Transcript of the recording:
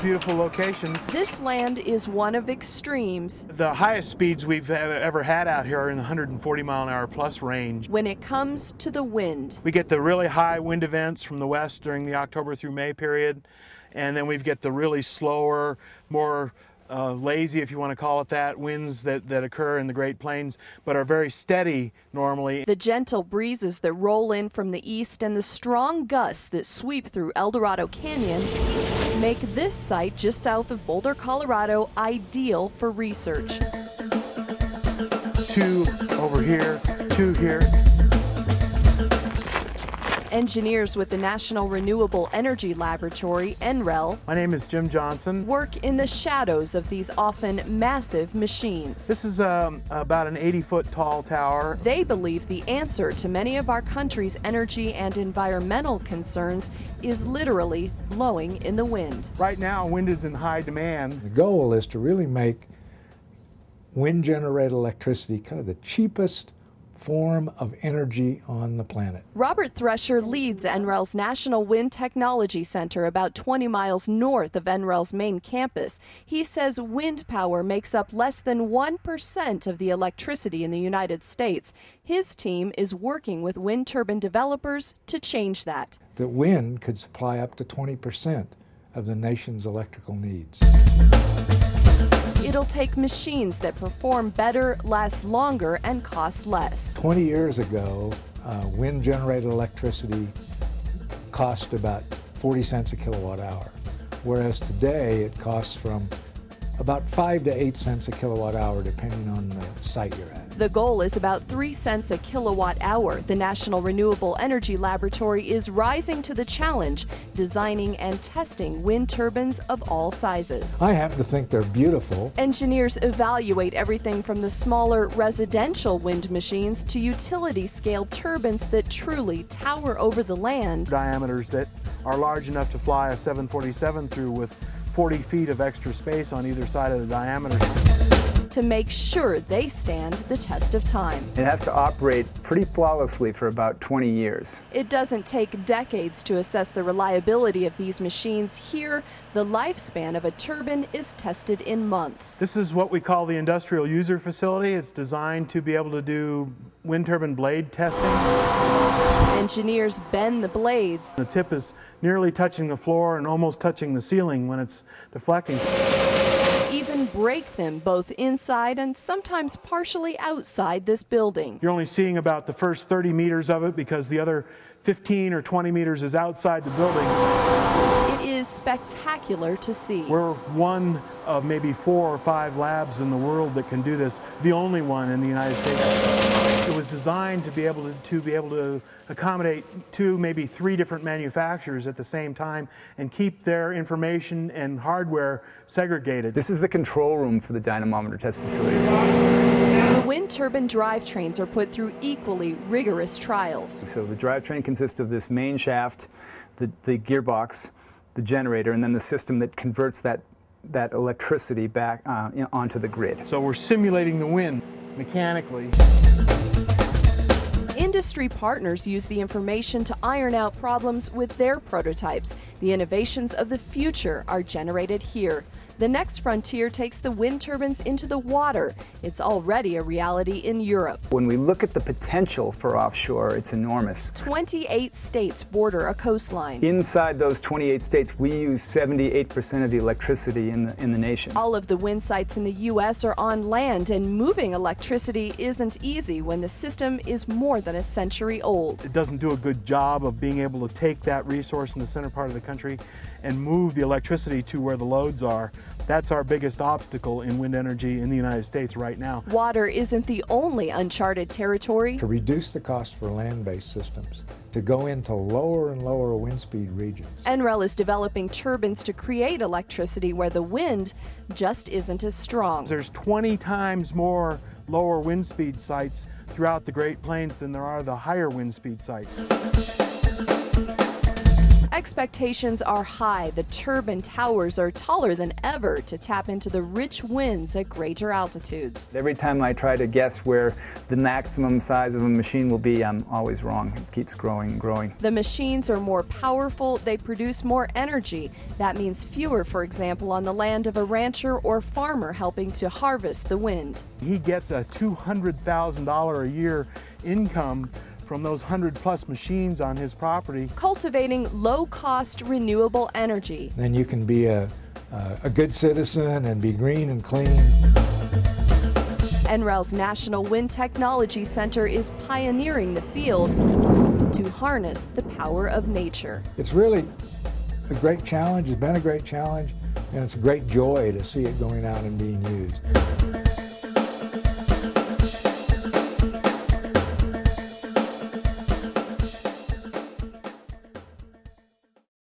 beautiful location. This land is one of extremes. The highest speeds we've ever had out here are in the 140 mile an hour plus range. When it comes to the wind, we get the really high wind events from the west during the October through May period, and then we get the really slower, more uh, lazy, if you want to call it that, winds that, that occur in the Great Plains, but are very steady normally. The gentle breezes that roll in from the east and the strong gusts that sweep through Eldorado Canyon make this site just south of Boulder, Colorado, ideal for research. Two over here, two here. Engineers with the National Renewable Energy Laboratory, NREL, my name is Jim Johnson, work in the shadows of these often massive machines. This is um, about an 80 foot tall tower. They believe the answer to many of our country's energy and environmental concerns is literally blowing in the wind. Right now, wind is in high demand. The goal is to really make wind generated electricity kind of the cheapest form of energy on the planet. Robert Thresher leads NREL's National Wind Technology Center about 20 miles north of NREL's main campus. He says wind power makes up less than 1% of the electricity in the United States. His team is working with wind turbine developers to change that. The wind could supply up to 20% of the nation's electrical needs. It'll take machines that perform better, last longer, and cost less. 20 years ago, uh, wind generated electricity cost about 40 cents a kilowatt hour, whereas today it costs from about 5 to 8 cents a kilowatt hour, depending on the site you're at. The goal is about 3 cents a kilowatt hour. The National Renewable Energy Laboratory is rising to the challenge, designing and testing wind turbines of all sizes. I happen to think they're beautiful. Engineers evaluate everything from the smaller residential wind machines to utility scale turbines that truly tower over the land. Diameters that are large enough to fly a 747 through with 40 feet of extra space on either side of the diameter to make sure they stand the test of time. It has to operate pretty flawlessly for about 20 years. It doesn't take decades to assess the reliability of these machines. Here, the lifespan of a turbine is tested in months. This is what we call the industrial user facility. It's designed to be able to do wind turbine blade testing. Engineers bend the blades. The tip is nearly touching the floor and almost touching the ceiling when it's deflecting even break them both inside and sometimes partially outside this building. You're only seeing about the first 30 meters of it because the other 15 or 20 meters is outside the building. It is spectacular to see. We're one of maybe four or five labs in the world that can do this, the only one in the United States. It was designed to be able to, to be able to accommodate two, maybe three different manufacturers at the same time and keep their information and hardware segregated. This is the control room for the dynamometer test facilities. The wind turbine drivetrains are put through equally rigorous trials. So the drivetrain consists of this main shaft, the, the gearbox, the generator, and then the system that converts that that electricity back uh, onto the grid. So we're simulating the wind mechanically. Industry partners use the information to iron out problems with their prototypes. The innovations of the future are generated here. The next frontier takes the wind turbines into the water. It's already a reality in Europe. When we look at the potential for offshore, it's enormous. 28 states border a coastline. Inside those 28 states, we use 78% of the electricity in the, in the nation. All of the wind sites in the U.S. are on land, and moving electricity isn't easy when the system is more than a century old. It doesn't do a good job of being able to take that resource in the center part of the country and move the electricity to where the loads are. That's our biggest obstacle in wind energy in the United States right now. Water isn't the only uncharted territory. To reduce the cost for land-based systems, to go into lower and lower wind speed regions. NREL is developing turbines to create electricity where the wind just isn't as strong. There's 20 times more lower wind speed sites throughout the Great Plains than there are the higher wind speed sites. Expectations are high. The turbine towers are taller than ever to tap into the rich winds at greater altitudes. Every time I try to guess where the maximum size of a machine will be, I'm always wrong. It keeps growing and growing. The machines are more powerful, they produce more energy. That means fewer, for example, on the land of a rancher or farmer helping to harvest the wind. He gets a $200,000 a year income from those 100 plus machines on his property. Cultivating low cost renewable energy. Then you can be a, a, a good citizen and be green and clean. NREL's National Wind Technology Center is pioneering the field to harness the power of nature. It's really a great challenge, it's been a great challenge, and it's a great joy to see it going out and being used.